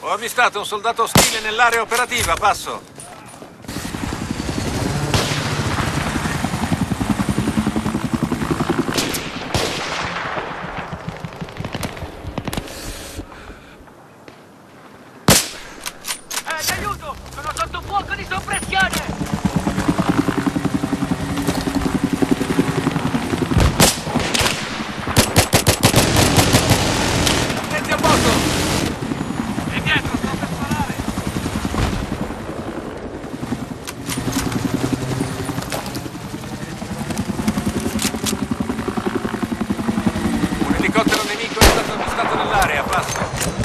Ho avvistato un soldato ostile nell'area operativa, passo. Eh, aiuto! Sono sotto fuoco di soppressione! Elicottero nemico è stato avvistato nell'area, passo.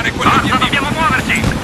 Attaccare quell'obiettivo! dobbiamo muoverci!